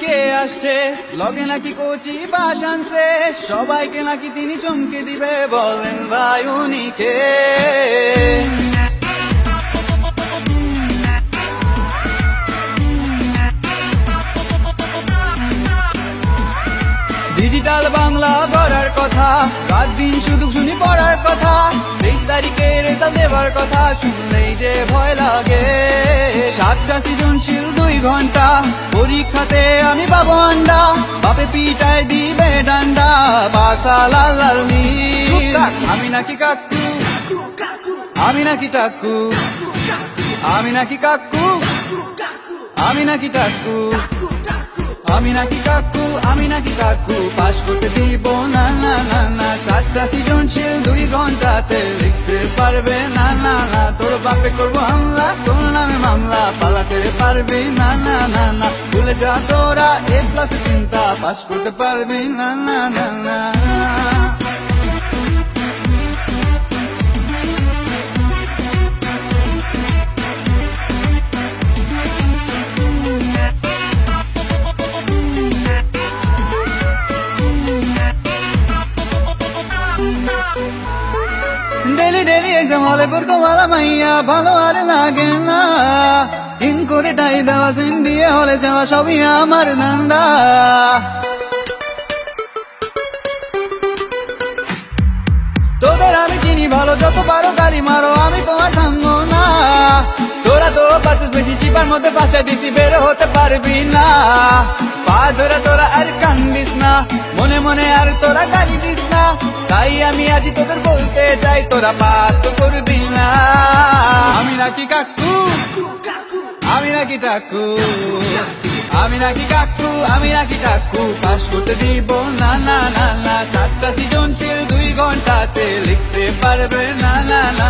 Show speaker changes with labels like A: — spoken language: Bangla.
A: কে আসছে? লগে নাকি কোচি বাস আনছে? সবাইকে নাকি তিনি চমকে দিবে? বলেন ভাই, উনি কে? ডিজিটাল বাংলা করার কথা, রাত দিন শুধু শুনি পড়ার কথা। তেইশ তারিখে রেজাল্ট দেবার কথা, শুনলেই যে ভয় লাগে। সাতটা সৃজনশীল দুই ঘণ্টা। পরীক্ষাতে আমি পাবো আন্ডা। বাপে পিটায় দিবে ডান্ডা। বাসা লাল লাল নীল। আমি নাকি কাকু? আমি নাকি টাকু? আমি নাকি কাকু? আমি নাকি টাকু? আমি নাকি কাকু? আমি নাকি কাকু? পাস করতে দিব না না না না। সাতটা সৃজনশীল দুই ঘন্টাতে। লিখতে পারবে না না না। তোর বাপে করব হামলা তোর নামে মামলা পালাতে পারবি না না না না। ভুলে যা তোরা এ প্লাস চিন্তা পাস করতে পারবি না না না না। ডেলি ডেলি এক্সাম হলে পড়তো ভালো মাইয়া ভালো আর লাগে না ইন করে টাই দেওয়া সিন দিয়ে হলে যাওয়া সবই আমার নান্দা তোদের আমি চিনি ভালো, যত পারো গাড়ি মারো, আমি তোমার থামবো না। তোরা তো পারছিস বেশি চিপার মধ্যে পাশে দিছি, বের হতে পারবি না। পা ধরে তোরা আর কান্দিস না, মনে মনে আর তোরা গালি দিস না। তাই আমি আজ তোদের বলতে চাই তোরা পাস তো করবি না। আমি নাকি কাকু? আমি নাকি টাকু, আমি নাকি কাকু, আমি নাকি টাকু। পাস করতে দিব, না না না না। সাতটা সিজন সৃজনশীল দুই ঘন্টাতে লিখতে পারবে, না না না।